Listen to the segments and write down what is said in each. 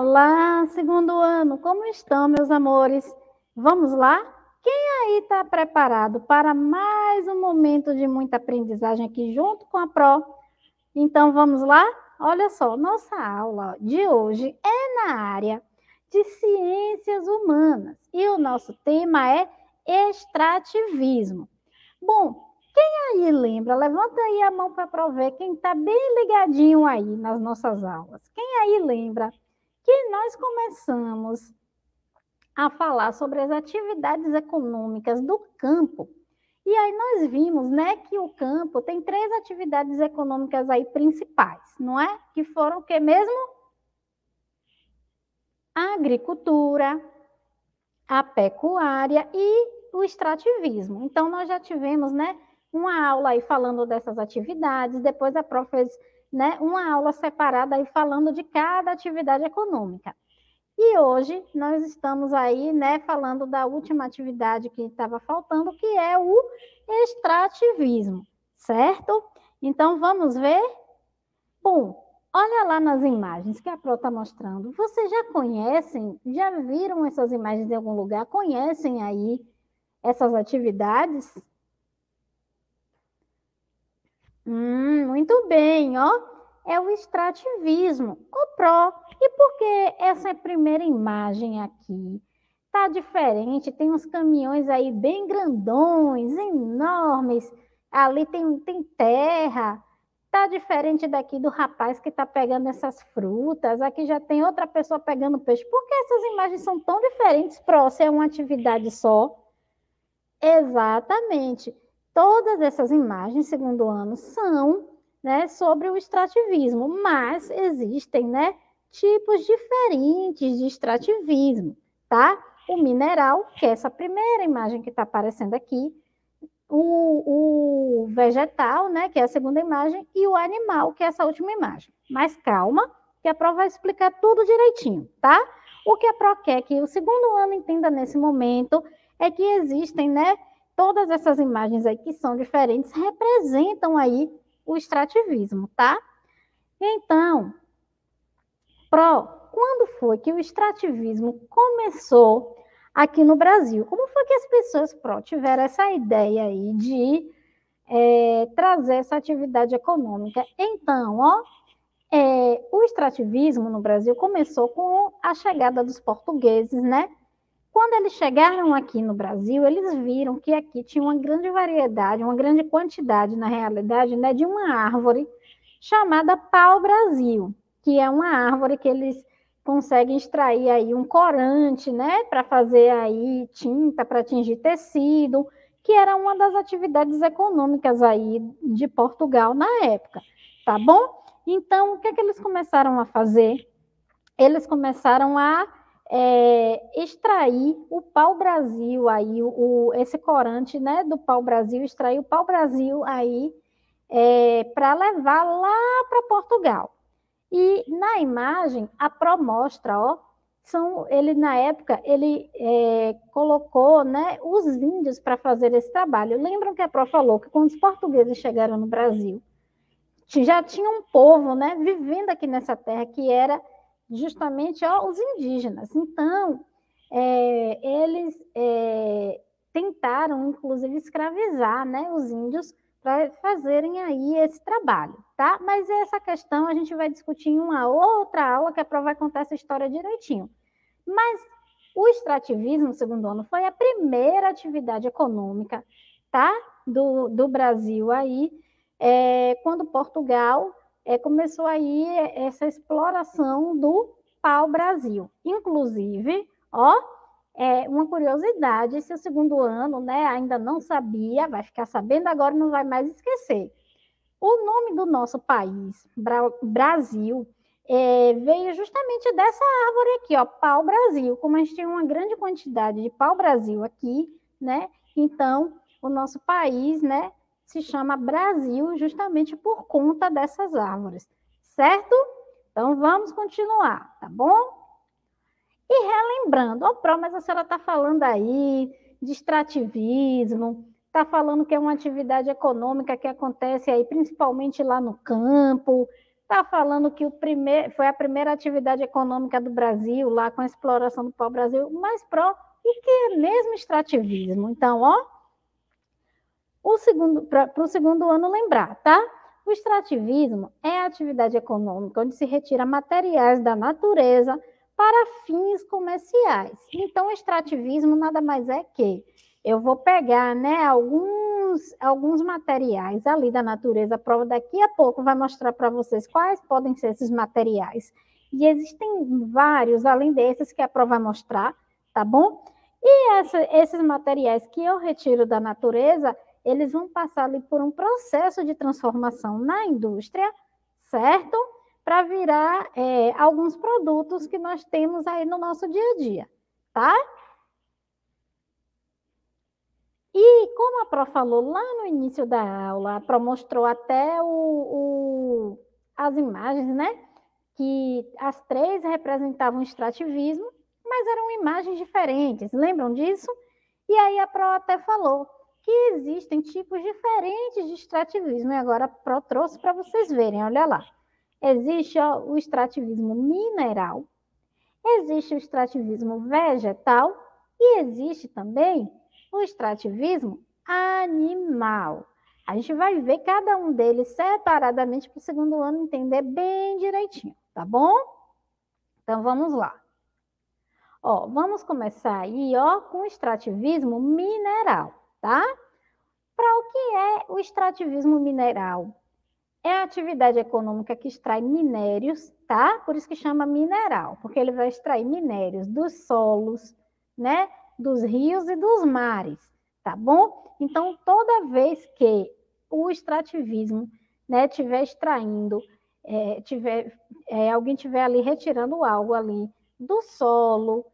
Olá, segundo ano, como estão, meus amores? Vamos lá? Quem aí está preparado para mais um momento de muita aprendizagem aqui junto com a Pro? Então vamos lá? Olha só, nossa aula de hoje é na área de ciências humanas e o nosso tema é extrativismo. Bom, quem aí lembra? Levanta aí a mão para prover quem está bem ligadinho aí nas nossas aulas. Quem aí lembra que nós começamos a falar sobre as atividades econômicas do campo. E aí nós vimos, né, que o campo tem três atividades econômicas aí principais, não é? Que foram o que mesmo? A agricultura, a pecuária e o extrativismo. Então nós já tivemos, né, uma aula aí falando dessas atividades, depois a prof fez né, uma aula separada aí falando de cada atividade econômica. E hoje nós estamos aí, né, falando da última atividade que estava faltando, que é o extrativismo, certo? Então vamos ver? Bom, olha lá nas imagens que a Pro está mostrando. Vocês já conhecem, já viram essas imagens em algum lugar? Conhecem aí essas atividades? Hum, muito bem, ó. É o extrativismo, o pró. E por que essa primeira imagem aqui? Tá diferente, tem uns caminhões aí bem grandões, enormes. Ali tem, tem terra. Tá diferente daqui do rapaz que tá pegando essas frutas. Aqui já tem outra pessoa pegando peixe. Por que essas imagens são tão diferentes, pró? Se é uma atividade só? Exatamente. Todas essas imagens, segundo ano, são né, sobre o extrativismo, mas existem né, tipos diferentes de extrativismo, tá? O mineral, que é essa primeira imagem que está aparecendo aqui, o, o, vegetal, né, que é a segunda imagem, e o animal, que é essa última imagem. Mas calma, que a prova vai explicar tudo direitinho, tá? O que a Pro quer que o segundo ano entenda nesse momento é que existem, né, todas essas imagens aí que são diferentes representam aí o extrativismo, tá? Então, Pro, quando foi que o extrativismo começou aqui no Brasil? Como foi que as pessoas, Pro, tiveram essa ideia aí de é, trazer essa atividade econômica? Então, ó, é, o extrativismo no Brasil começou com a chegada dos portugueses, né? Quando eles chegaram aqui no Brasil, eles viram que aqui tinha uma grande variedade, uma grande quantidade, na realidade, né, de uma árvore chamada pau-brasil, que é uma árvore que eles conseguem extrair aí um corante, né, para fazer aí tinta para tingir tecido, que era uma das atividades econômicas aí de Portugal na época, tá bom? Então, o que é que eles começaram a fazer? Eles começaram a é, extrair o pau-brasil aí, o, esse corante né, do pau-brasil, extrair o pau-brasil aí é, para levar lá para Portugal. E na imagem, a Pro mostra, ó, são, ele na época, ele é, colocou né, os índios para fazer esse trabalho. Lembram que a Pro falou que quando os portugueses chegaram no Brasil, já tinha um povo né, vivendo aqui nessa terra que era justamente ó, os indígenas. Então, é, eles é, tentaram, inclusive, escravizar né, os índios para fazerem aí esse trabalho, tá? Mas essa questão a gente vai discutir em uma outra aula que a prova vai contar essa história direitinho. Mas o extrativismo, segundo ano, foi a primeira atividade econômica, tá? Do, do Brasil aí, é, quando Portugal é, começou aí essa exploração do pau-brasil. Inclusive, ó, é uma curiosidade, se o segundo ano, né, ainda não sabia, vai ficar sabendo agora, não vai mais esquecer. O nome do nosso país, Bra Brasil, é, veio justamente dessa árvore aqui, ó, pau-brasil. Como a gente tem uma grande quantidade de pau-brasil aqui, né, então o nosso país, né, se chama Brasil justamente por conta dessas árvores, certo? Então vamos continuar, tá bom? E relembrando, ó, oh, Pro, mas a senhora está falando aí de extrativismo, está falando que é uma atividade econômica que acontece aí principalmente lá no campo, Está falando que o primeir, foi a primeira atividade econômica do Brasil, lá com a exploração do pau-brasil, mas pro o que é mesmo extrativismo? Então, ó, o segundo para o segundo ano lembrar, tá? O extrativismo é a atividade econômica onde se retira materiais da natureza para fins comerciais. Então, o extrativismo nada mais é que eu vou pegar, né, alguns, alguns materiais ali da natureza. A prova daqui a pouco vai mostrar para vocês quais podem ser esses materiais. E existem vários, além desses, que a prova vai mostrar, tá bom? E essa, esses materiais que eu retiro da natureza, eles vão passar ali por um processo de transformação na indústria, certo? Para virar é, alguns produtos que nós temos aí no nosso dia a dia, tá? E como a Pro falou lá no início da aula, a Pro mostrou até o, o, as imagens, né? Que as três representavam extrativismo, mas eram imagens diferentes, lembram disso? E aí a Pro até falou que existem tipos diferentes de extrativismo, e agora Pro trouxe para vocês verem, olha lá. Existe ó, o extrativismo mineral, existe o extrativismo vegetal e existe também o extrativismo animal. A gente vai ver cada um deles separadamente para o segundo ano entender bem direitinho, tá bom? Então vamos lá. Ó, vamos começar aí, ó, com o extrativismo mineral, tá? Para o que é o extrativismo mineral? É a atividade econômica que extrai minérios, tá? Por isso que chama mineral, porque ele vai extrair minérios dos solos, né? dos rios e dos mares, tá bom? Então, toda vez que o extrativismo né, tiver extraindo, é, tiver, é, alguém tiver ali retirando algo ali do solo,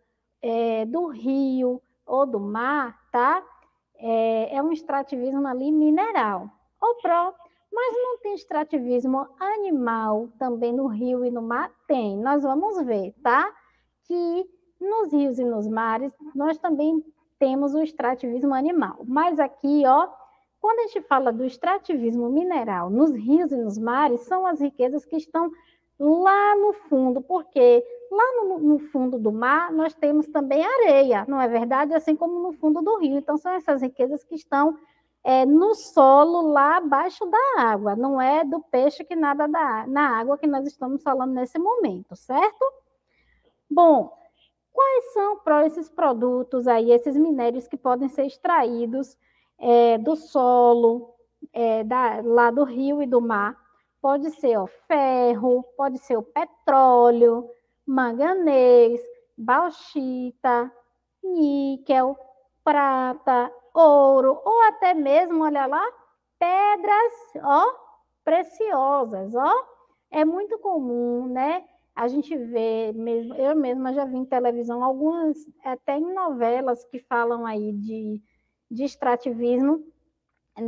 é, do rio ou do mar, tá? É, é um extrativismo ali mineral. Ou pró, mas não tem extrativismo animal também no rio e no mar? Tem. Nós vamos ver, tá? Que nos rios e nos mares, nós também temos o extrativismo animal. Mas aqui, ó, quando a gente fala do extrativismo mineral nos rios e nos mares, são as riquezas que estão lá no fundo, porque lá no, no, fundo do mar nós temos também areia, não é verdade? Assim como no fundo do rio. Então, são essas riquezas que estão é, no solo, lá abaixo da água, não é do peixe que nada da, na água que nós estamos falando nesse momento, certo? Bom, Quais são esses produtos aí, esses minérios que podem ser extraídos é, do solo, é, da, lá do rio e do mar? Pode ser o ferro, pode ser o petróleo, manganês, bauxita, níquel, prata, ouro, ou até mesmo, olha lá, pedras, ó, preciosas, ó. É muito comum, né? a gente vê, mesmo, eu mesma já vi em televisão algumas, até em novelas que falam aí de, de extrativismo,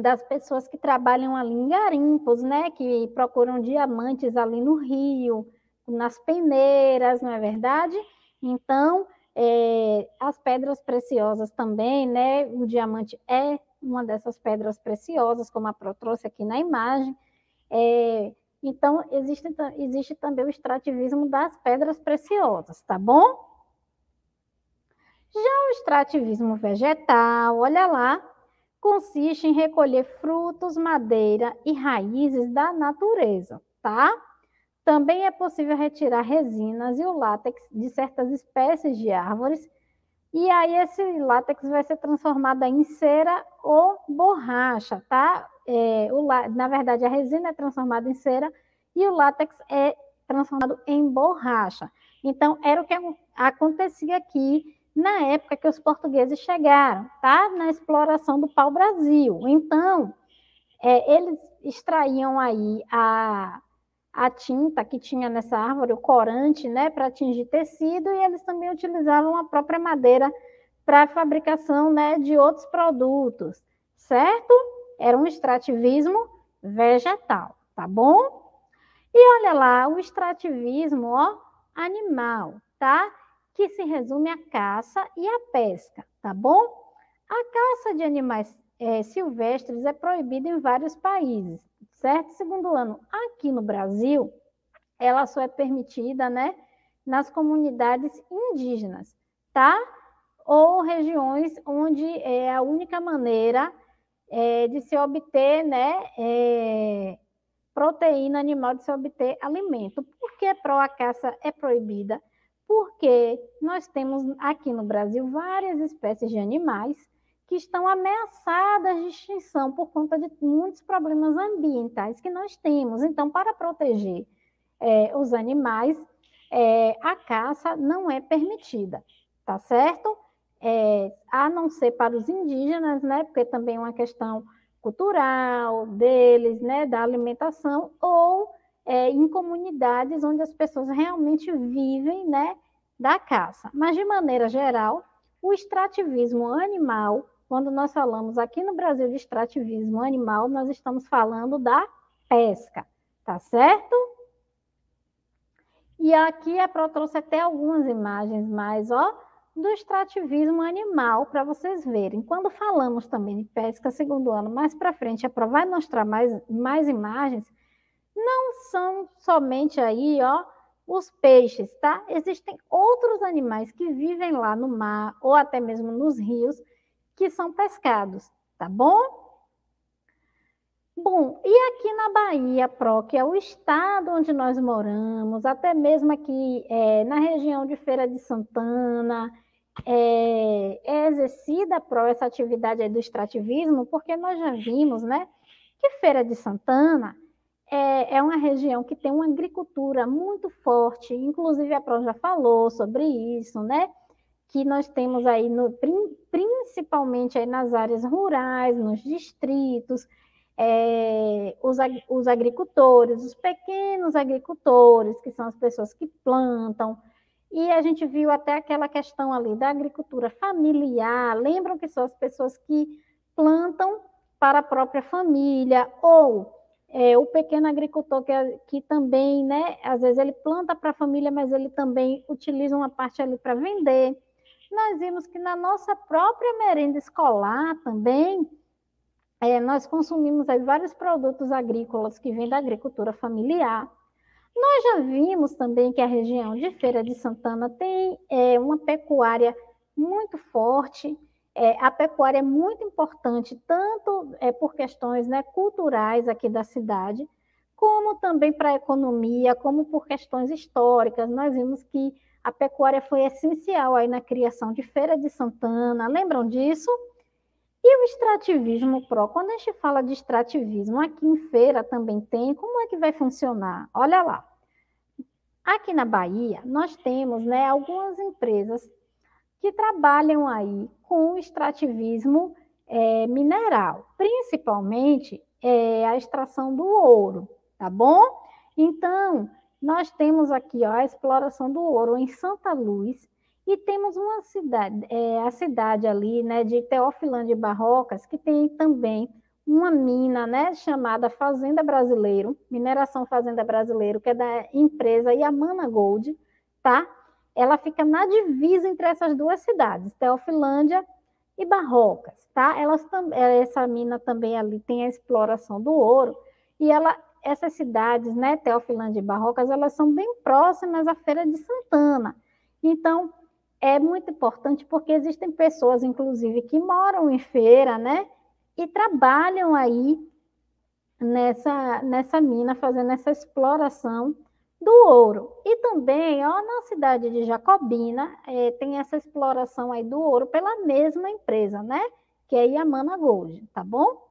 das pessoas que trabalham ali em garimpos, né, que procuram diamantes ali no rio, nas peneiras, não é verdade? Então, é, as pedras preciosas também, né, o diamante é uma dessas pedras preciosas, como a Pro trouxe aqui na imagem, é, então, existe, existe também o extrativismo das pedras preciosas, tá bom? Já o extrativismo vegetal, olha lá, consiste em recolher frutos, madeira e raízes da natureza, tá? Também é possível retirar resinas e o látex de certas espécies de árvores, e aí esse látex vai ser transformado em cera ou borracha, tá? é, o, na verdade, a resina é transformada em cera e o látex é transformado em borracha. Então, era o que acontecia aqui na época que os portugueses chegaram, tá? Na exploração do pau-brasil. Então, é, eles extraíam aí a, a tinta que tinha nessa árvore, o corante, né, para atingir tecido, e eles também utilizavam a própria madeira para a fabricação, né, de outros produtos, certo? era um extrativismo vegetal, tá bom? E olha lá, o extrativismo ó, animal, tá? Que se resume à caça e à pesca, tá bom? A caça de animais é, silvestres é proibida em vários países, certo? Segundo ano, aqui no Brasil, ela só é permitida, né, nas comunidades indígenas, tá? Ou regiões onde é a única maneira é, de se obter, né, é, proteína animal, de se obter alimento. Por que a caça é proibida? Porque nós temos aqui no Brasil várias espécies de animais que estão ameaçadas de extinção por conta de muitos problemas ambientais que nós temos. Então, para proteger é, os animais, é, a caça não é permitida, tá certo? É, a não ser para os indígenas, né? Porque também é uma questão cultural deles, né? Da alimentação, ou é, em comunidades onde as pessoas realmente vivem, né? Da caça. Mas, de maneira geral, o extrativismo animal, quando nós falamos aqui no Brasil de extrativismo animal, nós estamos falando da pesca, tá certo? E aqui a Pro trouxe até algumas imagens mais, ó, do extrativismo animal para vocês verem. Quando falamos também de pesca segundo ano, mais para frente, a Pro vai mostrar mais, mais imagens, não são somente aí, ó, os peixes, tá? Existem outros animais que vivem lá no mar ou até mesmo nos rios que são pescados, tá bom? Bom, e aqui na Bahia, Pro, que é o estado onde nós moramos, até mesmo aqui é, na região de Feira de Santana, é, é exercida, Pro, essa atividade do extrativismo, porque nós já vimos, né, que Feira de Santana é, é uma região que tem uma agricultura muito forte, inclusive a Pro já falou sobre isso, né, que nós temos aí, no, principalmente aí nas áreas rurais, nos distritos, é, os, os agricultores, os pequenos agricultores, que são as pessoas que plantam, e a gente viu até aquela questão ali da agricultura familiar. Lembram que são as pessoas que plantam para a própria família, ou é, o pequeno agricultor que, que também, né, às vezes ele planta para a família, mas ele também utiliza uma parte ali para vender. Nós vimos que na nossa própria merenda escolar também, é, nós consumimos aí vários produtos agrícolas que vêm da agricultura familiar. Nós já vimos também que a região de Feira de Santana tem é, uma pecuária muito forte. É, a pecuária é muito importante, tanto é, por questões né, culturais aqui da cidade, como também para a economia, como por questões históricas. Nós vimos que a pecuária foi essencial aí na criação de Feira de Santana. Lembram disso? E o extrativismo pro, quando a gente fala de extrativismo, aqui em feira também tem, como é que vai funcionar? Olha lá. Aqui na Bahia, nós temos né, algumas empresas que trabalham aí com extrativismo é, mineral, principalmente é, a extração do ouro, tá bom? Então, nós temos aqui ó, a exploração do ouro em Santa Luz, e temos uma cidade, é, a cidade ali, né, de Teofilândia e Barrocas, que tem também uma mina, né, chamada Fazenda Brasileiro, Mineração Fazenda Brasileiro, que é da empresa Yamana Gold, tá? Ela fica na divisa entre essas duas cidades, Teofilândia e Barrocas, tá? Elas é, essa mina também ali tem a exploração do ouro e ela essas cidades, né, Teofilândia e Barrocas, elas são bem próximas à Feira de Santana. Então, é muito importante porque existem pessoas, inclusive, que moram em feira, né? E trabalham aí nessa, nessa mina, fazendo essa exploração do ouro. E também, ó, na cidade de Jacobina, é, tem essa exploração aí do ouro pela mesma empresa, né? Que é a Yamana Gold, tá bom?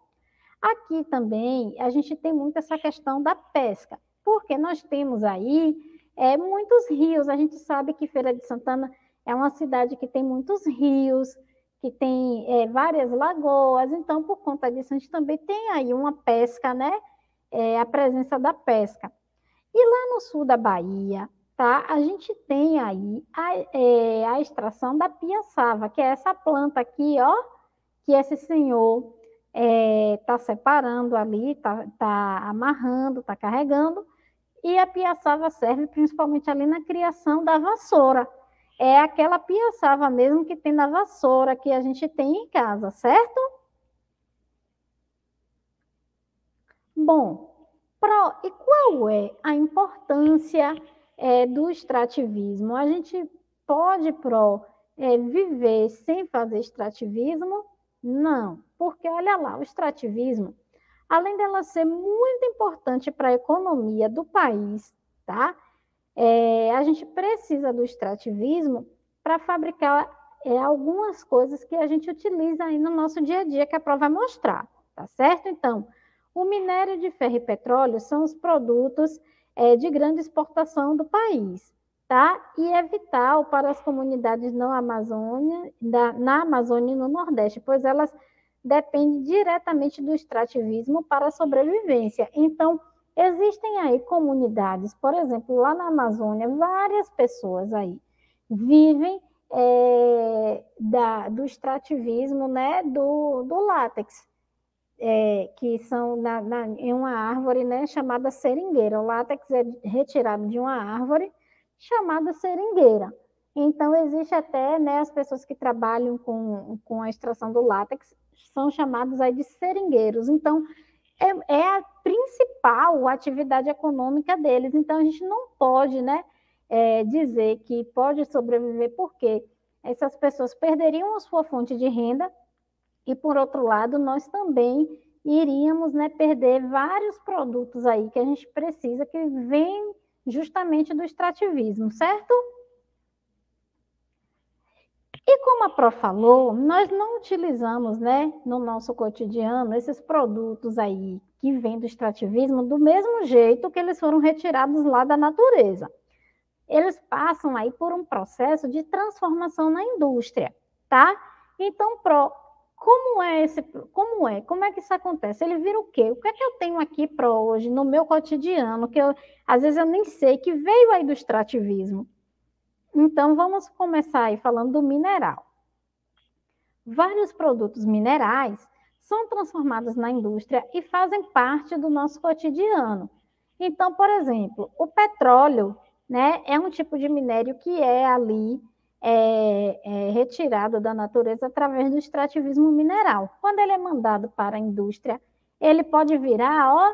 Aqui também a gente tem muito essa questão da pesca, porque nós temos aí é, muitos rios. A gente sabe que Feira de Santana é uma cidade que tem muitos rios, que tem é, várias lagoas, então, por conta disso, a gente também tem aí uma pesca, né? É, a presença da pesca. E lá no sul da Bahia, tá? A gente tem aí a, é, a extração da piaçava, que é essa planta aqui, ó, que esse senhor está é, separando ali, está tá amarrando, está carregando, e a piaçava serve principalmente ali na criação da vassoura, é aquela piaçava mesmo que tem na vassoura que a gente tem em casa, certo? Bom, Pro, e qual é a importância é, do extrativismo? A gente pode, Pro, é, viver sem fazer extrativismo? Não, porque olha lá, o extrativismo, além dela ser muito importante para a economia do país, tá? É, a gente precisa do extrativismo para fabricar é, algumas coisas que a gente utiliza aí no nosso dia a dia, que a prova vai mostrar, tá certo? Então, o minério de ferro e petróleo são os produtos é, de grande exportação do país, tá? E é vital para as comunidades não Amazônia, da, na Amazônia e no Nordeste, pois elas dependem diretamente do extrativismo para a sobrevivência. Então, existem aí comunidades, por exemplo, lá na Amazônia, várias pessoas aí vivem é, da, do extrativismo né, do, do látex, é, que são na, na, em uma árvore né, chamada seringueira. O látex é retirado de uma árvore chamada seringueira. Então, existe até né, as pessoas que trabalham com, com a extração do látex, são chamados aí de seringueiros. Então, é, é, a principal atividade econômica deles. Então, a gente não pode né, é, dizer que pode sobreviver porque essas pessoas perderiam a sua fonte de renda e, por outro lado, nós também iríamos né, perder vários produtos aí que a gente precisa, que vêm justamente do extrativismo, certo? E como a Pro falou, nós não utilizamos, né, no nosso cotidiano, esses produtos aí que vêm do extrativismo do mesmo jeito que eles foram retirados lá da natureza eles passam aí por um processo de transformação na indústria, tá? Então, pro, como é esse, como é, como é que isso acontece? Ele vira o quê? O que é que eu tenho aqui pro hoje no meu cotidiano que eu, às vezes eu nem sei que veio aí do extrativismo? Então, vamos começar aí falando do mineral. Vários produtos minerais são transformados na indústria e fazem parte do nosso cotidiano. Então, por exemplo, o petróleo né? É um tipo de minério que é ali é, é retirado da natureza através do extrativismo mineral. Quando ele é mandado para a indústria, ele pode virar, ó,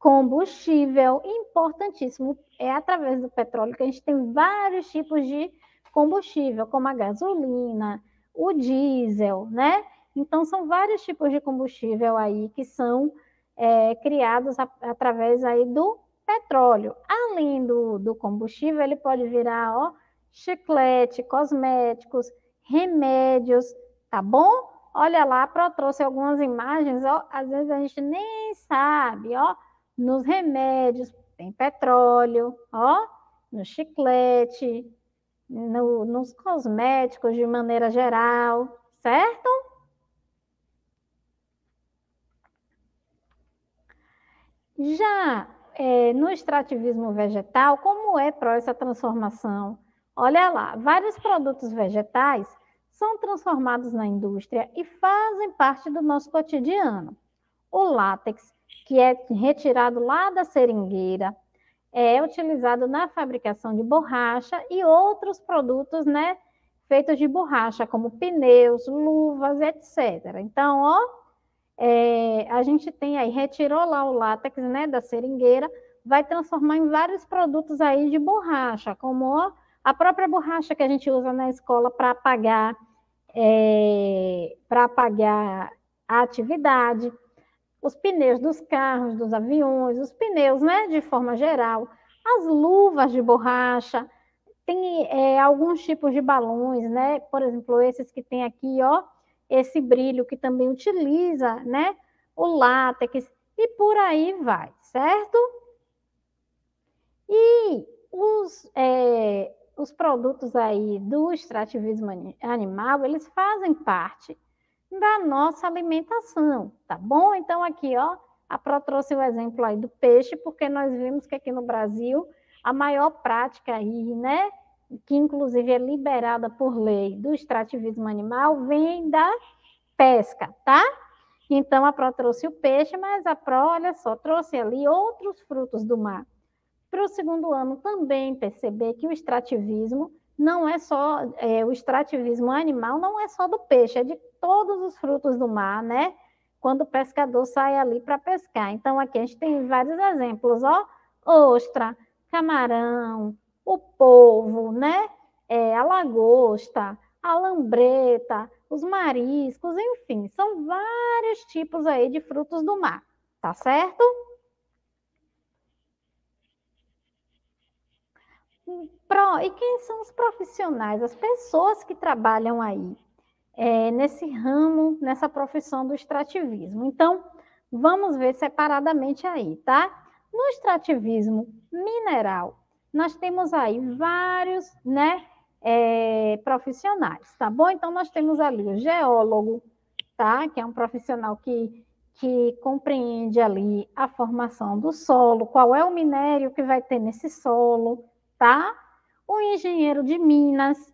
combustível importantíssimo. É através do petróleo que a gente tem vários tipos de combustível, como a gasolina, o diesel, né? Então, são vários tipos de combustível aí que são é, criados a, através aí do petróleo. Além do, do combustível, ele pode virar ó, chiclete, cosméticos, remédios, tá bom? Olha lá, Pro trouxe algumas imagens, ó, às vezes a gente nem sabe, ó, nos remédios tem petróleo, ó, no chiclete, no, nos cosméticos de maneira geral, certo? Já é, no extrativismo vegetal, como é para essa transformação? Olha lá, vários produtos vegetais são transformados na indústria e fazem parte do nosso cotidiano. O látex, que é retirado lá da seringueira, é utilizado na fabricação de borracha e outros produtos, né, feitos de borracha, como pneus, luvas, etc. Então, ó, é, a gente tem aí, retirou lá o látex né, da seringueira, vai transformar em vários produtos aí de borracha, como a própria borracha que a gente usa na escola para apagar, é, para apagar a atividade, os pneus dos carros, dos aviões, os pneus, né, de forma geral, as luvas de borracha, tem é, alguns tipos de balões, né, por exemplo, esses que tem aqui, ó, esse brilho que também utiliza, né? O látex e por aí vai, certo? E os, é, os produtos aí do extrativismo animal, eles fazem parte da nossa alimentação, tá bom? Então aqui, ó, a Pro trouxe o exemplo aí do peixe, porque nós vimos que aqui no Brasil a maior prática aí, né, que inclusive é liberada por lei do extrativismo animal, vem da pesca, tá? Então a Pro trouxe o peixe, mas a Pro, olha só, trouxe ali outros frutos do mar. Para o segundo ano também perceber que o extrativismo não é só, é, o extrativismo animal não é só do peixe, é de todos os frutos do mar, né? quando o pescador sai ali para pescar. Então, aqui a gente tem vários exemplos, ó, ostra, camarão, o polvo, né? É, a lagosta, a lambreta, os mariscos, enfim, são vários tipos aí de frutos do mar, tá certo? Pro, e quem são os profissionais, as pessoas que trabalham aí é, nesse ramo, nessa profissão do extrativismo? Então, vamos ver separadamente aí, tá? No extrativismo mineral, nós temos aí vários, né, é, profissionais, tá bom? Então, nós temos ali o geólogo, tá? Que é um profissional que, que compreende ali a formação do solo, qual é o minério que vai ter nesse solo, tá? O engenheiro de minas,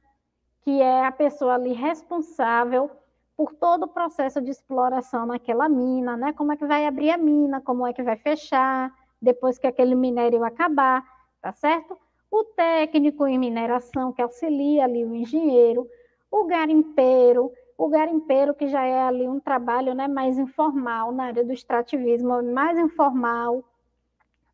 que é a pessoa ali responsável por todo o processo de exploração naquela mina, né? Como é que vai abrir a mina, como é que vai fechar, depois que aquele minério acabar, tá certo? O técnico em mineração, que auxilia ali o engenheiro, o garimpeiro, o garimpeiro que já é ali um trabalho né, mais informal, na área do extrativismo, mais informal,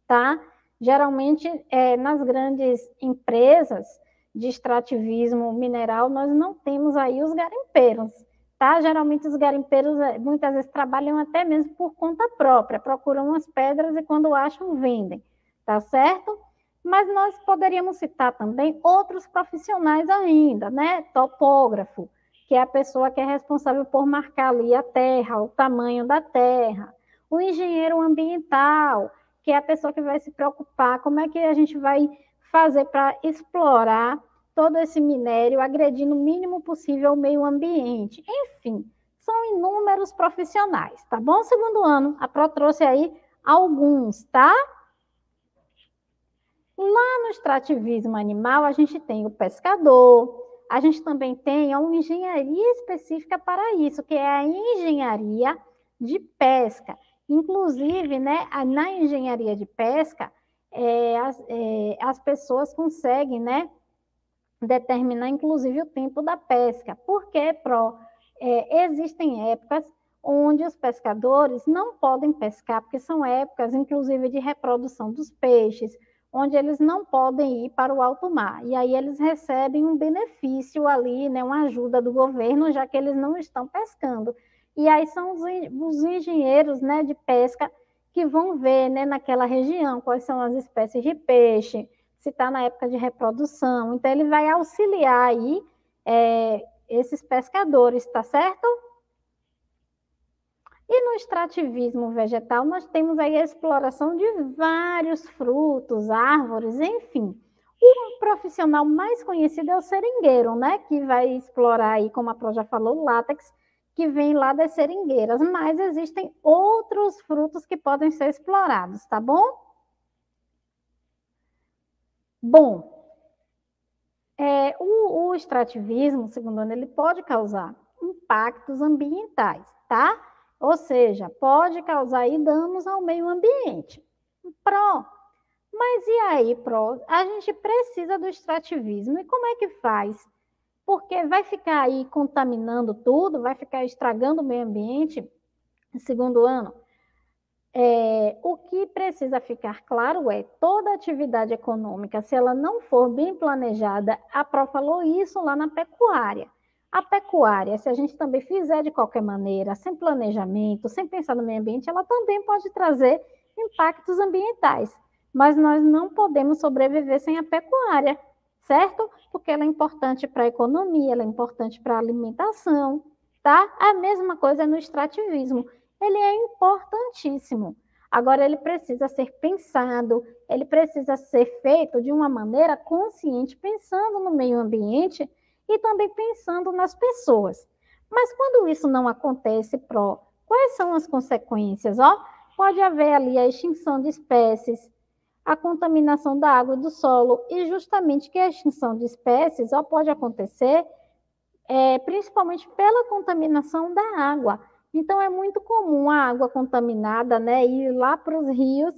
tá? Geralmente, é, nas grandes empresas de extrativismo mineral, nós não temos aí os garimpeiros, tá? Geralmente os garimpeiros é, muitas vezes trabalham até mesmo por conta própria, procuram as pedras e quando acham, vendem, tá certo? Mas nós poderíamos citar também outros profissionais ainda, né? Topógrafo, que é a pessoa que é responsável por marcar ali a terra, o tamanho da terra. O engenheiro ambiental, que é a pessoa que vai se preocupar como é que a gente vai fazer para explorar todo esse minério, agredindo o mínimo possível o meio ambiente. Enfim, são inúmeros profissionais, tá bom? Segundo ano, a Pro trouxe aí alguns, tá? Lá no extrativismo animal, a gente tem o pescador, a gente também tem uma engenharia específica para isso, que é a engenharia de pesca. Inclusive, né, na engenharia de pesca, é, as, é, as pessoas conseguem né, determinar, inclusive, o tempo da pesca. Porque, Pro, é, existem épocas onde os pescadores não podem pescar, porque são épocas, inclusive, de reprodução dos peixes, onde eles não podem ir para o alto mar. E aí eles recebem um benefício ali, né, uma ajuda do governo, já que eles não estão pescando. E aí são os, os engenheiros né, de pesca que vão ver né, naquela região quais são as espécies de peixe, se está na época de reprodução. Então, ele vai auxiliar aí é, esses pescadores, tá certo? E no extrativismo vegetal, nós temos aí a exploração de vários frutos, árvores, enfim. O profissional mais conhecido é o seringueiro, né? Que vai explorar aí, como a Pro já falou, látex, que vem lá das seringueiras. Mas existem outros frutos que podem ser explorados, tá bom? Bom, é, o, o extrativismo, segundo ano, ele pode causar impactos ambientais, tá? Ou seja, pode causar danos ao meio ambiente. Pró. Mas e aí, pró? A gente precisa do extrativismo. E como é que faz? Porque vai ficar aí contaminando tudo, vai ficar estragando o meio ambiente, segundo ano. É, o que precisa ficar claro é toda atividade econômica, se ela não for bem planejada, a Pro falou isso lá na pecuária. A pecuária, se a gente também fizer de qualquer maneira, sem planejamento, sem pensar no meio ambiente, ela também pode trazer impactos ambientais. Mas nós não podemos sobreviver sem a pecuária, certo? Porque ela é importante para a economia, ela é importante para a alimentação, tá? A mesma coisa no extrativismo. Ele é importantíssimo. Agora, ele precisa ser pensado, ele precisa ser feito de uma maneira consciente, pensando no meio ambiente e também pensando nas pessoas. Mas quando isso não acontece, Pro, quais são as consequências? Ó, pode haver ali a extinção de espécies, a contaminação da água do solo, e justamente que a extinção de espécies ó, pode acontecer é, principalmente pela contaminação da água. Então, é muito comum a água contaminada né, ir lá para os rios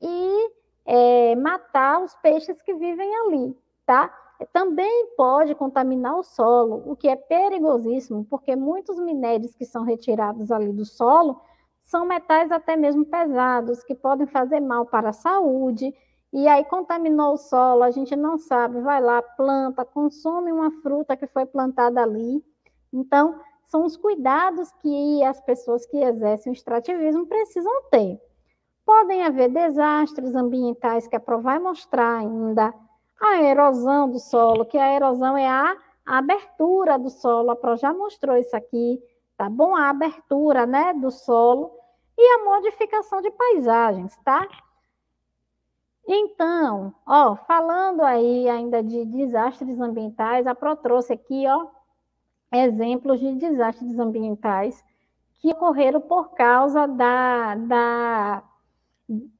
e é, matar os peixes que vivem ali, tá? também pode contaminar o solo, o que é perigosíssimo, porque muitos minérios que são retirados ali do solo são metais até mesmo pesados, que podem fazer mal para a saúde, e aí contaminou o solo, a gente não sabe, vai lá, planta, consome uma fruta que foi plantada ali. Então, são os cuidados que as pessoas que exercem o extrativismo precisam ter. Podem haver desastres ambientais que a PRO vai mostrar ainda, a erosão do solo, que a erosão é a abertura do solo, a PRO já mostrou isso aqui, tá bom? A abertura, né, do solo e a modificação de paisagens, tá? Então, ó, falando aí ainda de desastres ambientais, a Pro trouxe aqui, ó, exemplos de desastres ambientais que ocorreram por causa da, da,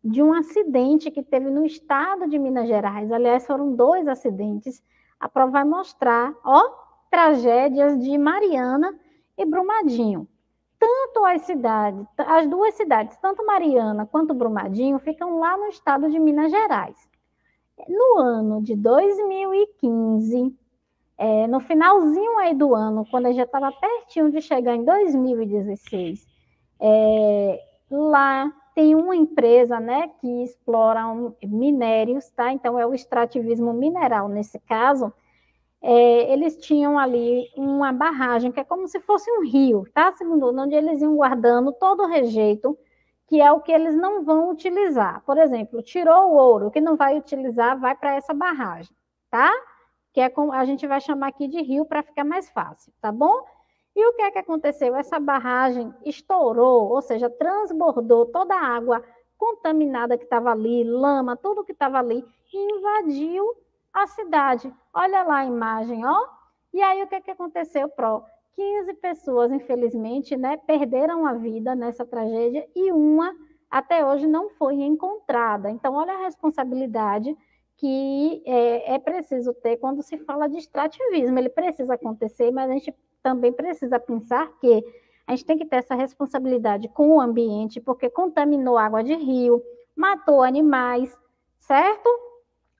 de um acidente que teve no estado de Minas Gerais. Aliás, foram dois acidentes. A Pro vai mostrar, ó, tragédias de Mariana e Brumadinho tanto as cidades, as duas cidades, tanto Mariana quanto Brumadinho, ficam lá no estado de Minas Gerais. No ano de 2015, é, no finalzinho aí do ano, quando já estava pertinho de chegar em 2016, é, lá tem uma empresa, né, que explora um, minérios, tá? Então é o extrativismo mineral nesse caso, é, eles tinham ali uma barragem, que é como se fosse um rio, tá? Segundo onde eles iam guardando todo o rejeito, que é o que eles não vão utilizar. Por exemplo, tirou o ouro, que não vai utilizar vai para essa barragem, tá? Que é a gente vai chamar aqui de rio para ficar mais fácil, tá bom? E o que é que aconteceu? Essa barragem estourou, ou seja, transbordou toda a água contaminada que estava ali, lama, tudo que estava ali, e invadiu a cidade. Olha lá a imagem, ó. E aí o que, que aconteceu, Pro? 15 pessoas, infelizmente, né, perderam a vida nessa tragédia e uma até hoje não foi encontrada. Então, olha a responsabilidade que é, é, preciso ter quando se fala de extrativismo. Ele precisa acontecer, mas a gente também precisa pensar que a gente tem que ter essa responsabilidade com o ambiente, porque contaminou água de rio, matou animais, certo?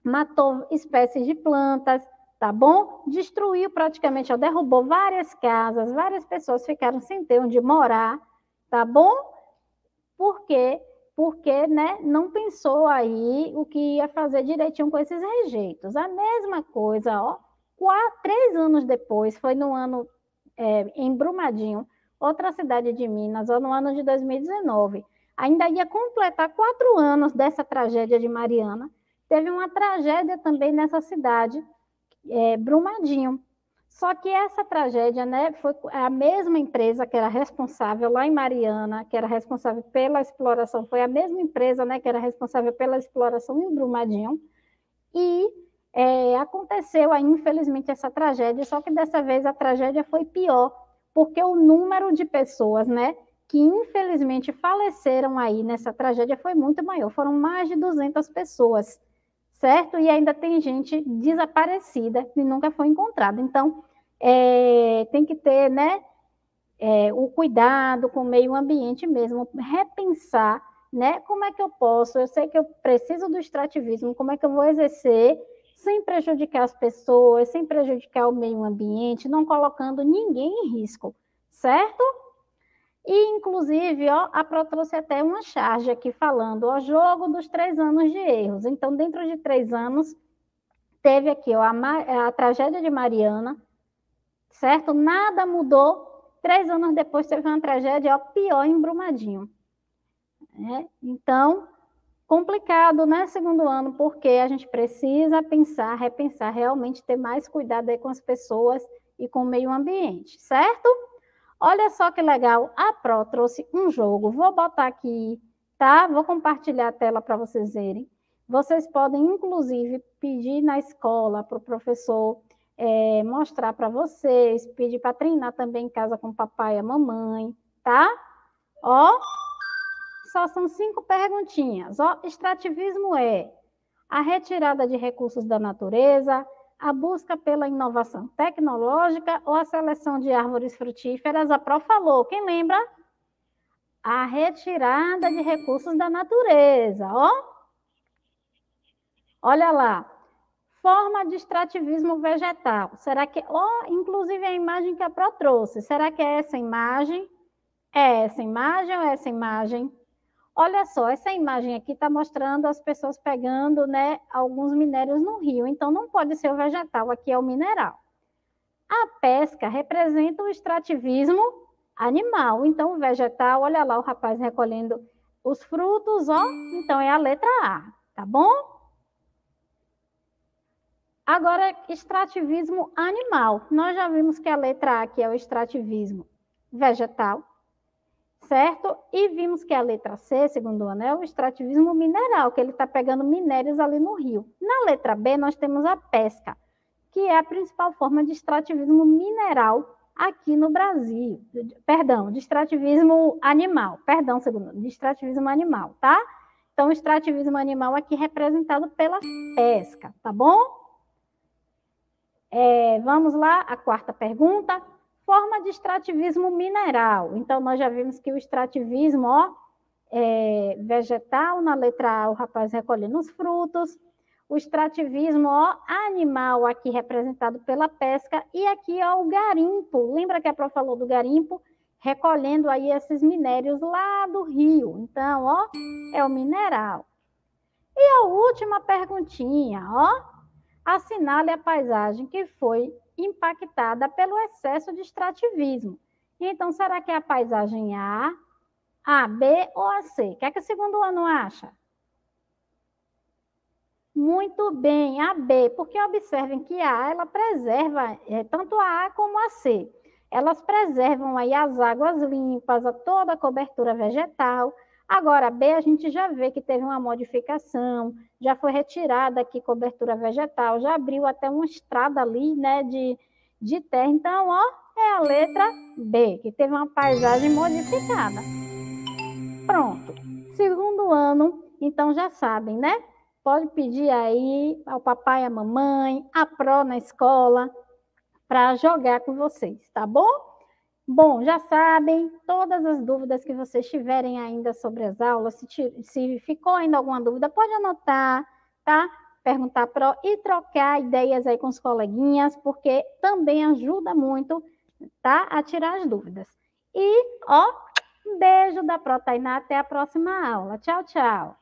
Matou espécies de plantas, tá bom? Destruiu praticamente, ó, derrubou várias casas, várias pessoas ficaram sem ter onde morar, tá bom? Por quê? Porque né, não pensou aí o que ia fazer direitinho com esses rejeitos. A mesma coisa, ó, quatro, três anos depois, foi no ano é, em Brumadinho, outra cidade de Minas, ou no ano de 2019. Ainda ia completar quatro anos dessa tragédia de Mariana, Teve uma tragédia também nessa cidade, é, Brumadinho. Só que essa tragédia, né, foi a mesma empresa que era responsável lá em Mariana, que era responsável pela exploração, foi a mesma empresa, né, que era responsável pela exploração em Brumadinho. E é, aconteceu aí, infelizmente, essa tragédia, só que dessa vez a tragédia foi pior, porque o número de pessoas, né, que infelizmente faleceram aí nessa tragédia foi muito maior, foram mais de 200 pessoas certo? E ainda tem gente desaparecida que nunca foi encontrada. Então, é, tem que ter, né, é, o cuidado com o meio ambiente mesmo, repensar, né, como é que eu posso, eu sei que eu preciso do extrativismo, como é que eu vou exercer sem prejudicar as pessoas, sem prejudicar o meio ambiente, não colocando ninguém em risco, certo? E, inclusive, ó, a Pro trouxe até uma charge aqui falando, o jogo dos três anos de erros. Então, dentro de três anos, teve aqui ó, a, a tragédia de Mariana, certo? Nada mudou. Três anos depois teve uma tragédia ó, pior em Brumadinho. É, então, complicado, né? Segundo ano, porque a gente precisa pensar, repensar, realmente ter mais cuidado aí com as pessoas e com o meio ambiente, certo? Olha só que legal, a Pro trouxe um jogo. Vou botar aqui, tá? Vou compartilhar a tela para vocês verem. Vocês podem, inclusive, pedir na escola para o professor é, mostrar para vocês, pedir para treinar também em casa com o papai e a mamãe, tá? Ó, só são cinco perguntinhas. Ó, extrativismo é a retirada de recursos da natureza, a busca pela inovação tecnológica ou a seleção de árvores frutíferas, a Pro falou, quem lembra? A retirada de recursos da natureza, ó. Olha lá, forma de extrativismo vegetal. Será que, ó, inclusive a imagem que a Pro trouxe, será que é essa imagem? É essa imagem ou essa imagem? Olha só, essa imagem aqui está mostrando as pessoas pegando né, alguns minérios no rio. Então, não pode ser o vegetal, aqui é o mineral. A pesca representa o extrativismo animal. Então, o vegetal, olha lá o rapaz recolhendo os frutos, ó. Então, é a letra A, tá bom? Agora, extrativismo animal. Nós já vimos que a letra A aqui é o extrativismo vegetal, certo? E vimos que a letra C, segundo o anel, é o extrativismo mineral, que ele está pegando minérios ali no rio. Na letra B, nós temos a pesca, que é a principal forma de extrativismo mineral aqui no Brasil. Perdão, de extrativismo animal. Perdão, segundo, de extrativismo animal, tá? Então, o extrativismo animal aqui representado pela pesca, tá bom? É, vamos lá, a quarta pergunta. Forma de extrativismo mineral. Então, nós já vimos que o extrativismo, ó, é vegetal, na letra A, o rapaz recolhendo os frutos o extrativismo ó, animal aqui representado pela pesca e aqui ó, o garimpo. Lembra que a Pro falou do garimpo? Recolhendo aí esses minérios lá do rio. Então, ó, é o mineral. E a última perguntinha, ó. Assinale a paisagem que foi impactada pelo excesso de extrativismo. Então, será que é a paisagem A, A, B ou A, C? O que é que o segundo ano acha? Muito bem, a B, porque observem que a ela preserva é, tanto a A como a C. Elas preservam aí as águas limpas, a toda a cobertura vegetal. Agora, B, a gente já vê que teve uma modificação, já foi retirada aqui cobertura vegetal, já abriu até uma estrada ali, né, de, de terra. Então, ó, é a letra B, que teve uma paisagem modificada. Pronto. Segundo ano, então já sabem, né? Pode pedir aí ao papai à mamãe, a pró na escola, para jogar com vocês, tá bom? Bom, já sabem, todas as dúvidas que vocês tiverem ainda sobre as aulas, se, se ficou ainda alguma dúvida, pode anotar, tá? Perguntar pro e trocar ideias aí com os coleguinhas, porque também ajuda muito, tá? A tirar as dúvidas. E, ó, um beijo da Pro Tainá, até a próxima aula. Tchau, tchau.